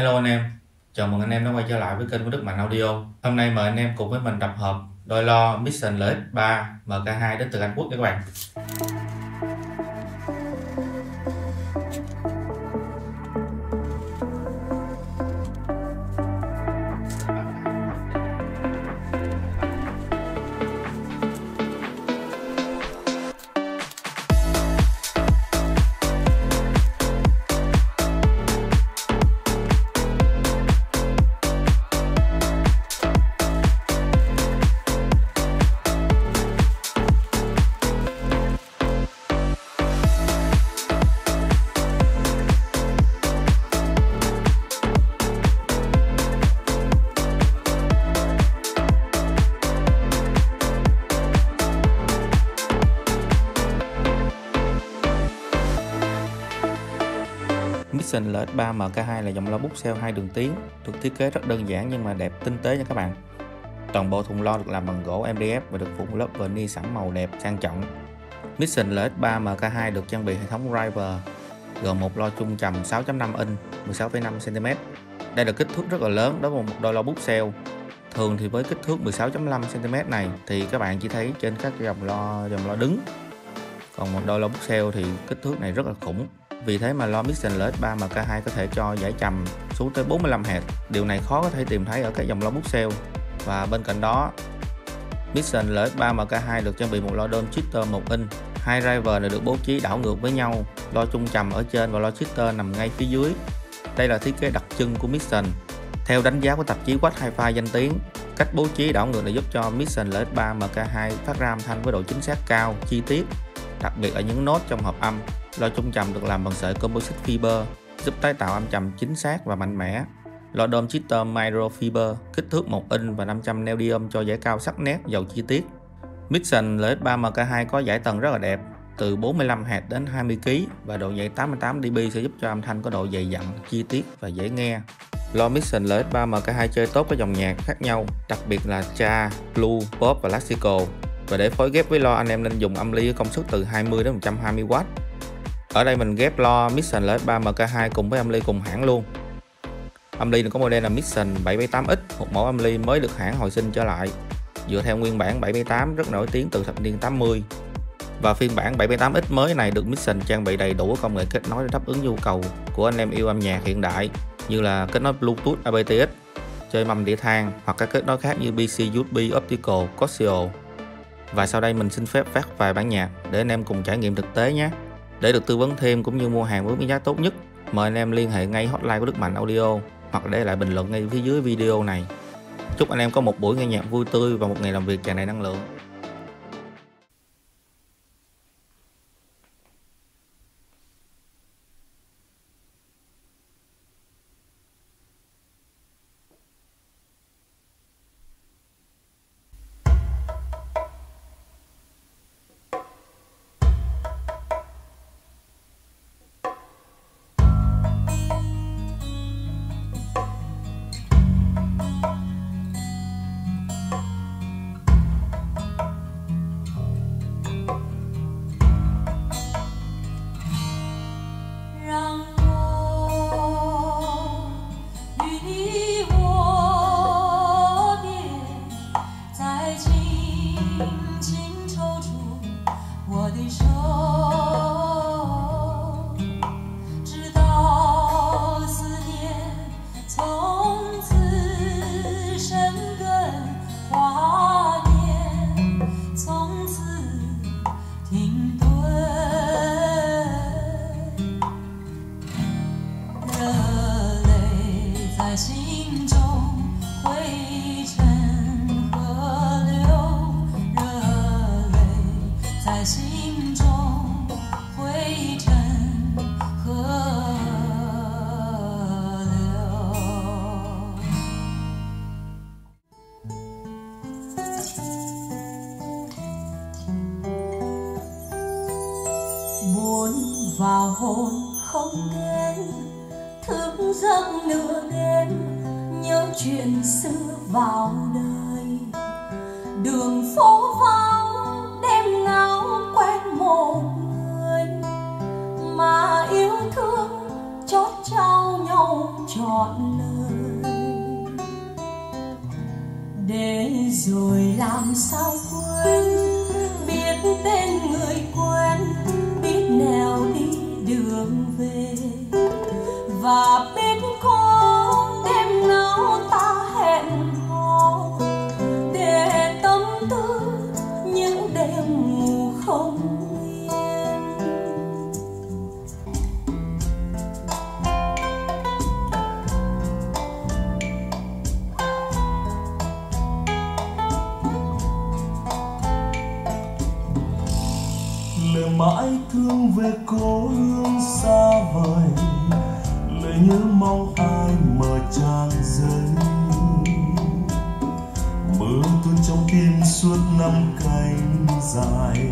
Hello anh em, chào mừng anh em đã quay trở lại với kênh của Đức Mạnh Audio. Hôm nay mời anh em cùng với mình tập hợp đôi lo Mission LX3 MK2 đến từ Anh Quốc nha các bạn. Mission LX3 MK2 là dòng loa bút xeo hai đường tiến, được thiết kế rất đơn giản nhưng mà đẹp tinh tế nha các bạn. Toàn bộ thùng lo được làm bằng gỗ MDF và được phủ lớp vernier sẵn màu đẹp sang trọng. Mission Ls3 Mk2 được trang bị hệ thống driver gồm một lo chung trầm 6.5 inch 16,5 cm. Đây là kích thước rất là lớn đối với một đôi lo bút xeo. Thường thì với kích thước 16.5 cm này thì các bạn chỉ thấy trên các dòng lo dòng lo đứng. Còn một đôi lo bút xeo thì kích thước này rất là khủng vì thế mà lo Mission LX3 MK2 có thể cho giải trầm xuống tới 45 Hz. Điều này khó có thể tìm thấy ở các dòng lo bút cell. Và bên cạnh đó, Mission LX3 MK2 được trang bị một lo đơn cheater 1 inch. Hai driver này được bố trí đảo ngược với nhau, lo trung trầm ở trên và lo cheater nằm ngay phía dưới. Đây là thiết kế đặc trưng của Mission. Theo đánh giá của tạp chí Watch Hi-Fi danh tiếng, cách bố trí đảo ngược này giúp cho Mission LX3 MK2 phát ra âm thanh với độ chính xác cao, chi tiết, đặc biệt ở những nốt trong hợp âm Lo trung trầm được làm bằng sợi composite fiber, giúp tái tạo âm trầm chính xác và mạnh mẽ. Lo dome chitter microfiber, kích thước 1 inch và 500 neodymium cho giải cao sắc nét, giàu chi tiết. Mixon Ls3 Mk2 có giải tầng rất là đẹp, từ 45 hạt đến 20 kg và độ dày 88 dB sẽ giúp cho âm thanh có độ dày dặn, chi tiết và dễ nghe. Lo Mixon Ls3 Mk2 chơi tốt với dòng nhạc khác nhau, đặc biệt là cha, blue, pop và classical. Và để phối ghép với lo anh em nên dùng âm ly công suất từ 20 đến 120W ở đây mình ghép lo Mission LS3 MK2 cùng với âm ly cùng hãng luôn. Âm ly có model là Mission 778X một mẫu âm ly mới được hãng hồi sinh trở lại. Dựa theo nguyên bản 778 rất nổi tiếng từ thập niên 80 và phiên bản 778X mới này được Mission trang bị đầy đủ công nghệ kết nối để đáp ứng nhu cầu của anh em yêu âm nhạc hiện đại như là kết nối Bluetooth aptX, chơi mâm đĩa than hoặc các kết nối khác như PC USB Optical Coaxial. Và sau đây mình xin phép phát vài bản nhạc để anh em cùng trải nghiệm thực tế nhé. Để được tư vấn thêm cũng như mua hàng với giá tốt nhất, mời anh em liên hệ ngay hotline của Đức Mạnh Audio hoặc để lại bình luận ngay phía dưới video này. Chúc anh em có một buổi nghe nhạc vui tươi và một ngày làm việc tràn đầy năng lượng. Vào hồn không đến thức giấc nửa đêm, nhớ chuyện xưa vào đời. Đường phố vắng một người mà yêu thương chót trao nhau trọn lời. Để rồi làm sao quên, biết tên người quen, biết nẻo đi đường về. Và biết mãi thương về cố hương xa vời. Lời nhớ mong ai mở trang giấy mưa tuôn trong tim suốt năm cánh dài.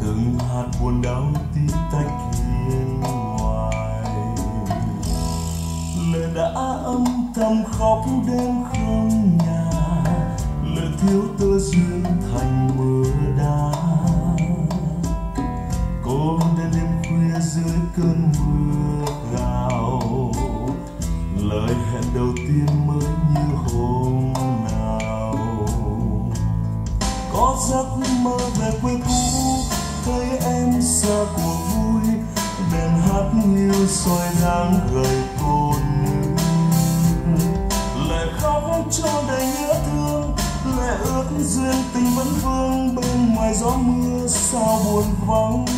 Từng hạt buồn đau tí tách hiên ngoài. Lời đã âm thầm khóc đêm không nhà. Lời thiếu tơ duyên thành mưa cơn mưa gào. Lời hẹn đầu tiên mới như hôm nào. Có giấc mơ về quê cũ, thấy em xa của vui. Đèn hát như soi dáng gầy cô lệ khóc cho đầy nhớ thương, lệ ước duyên tình vẫn vương. Bên ngoài gió mưa sao buồn vắng.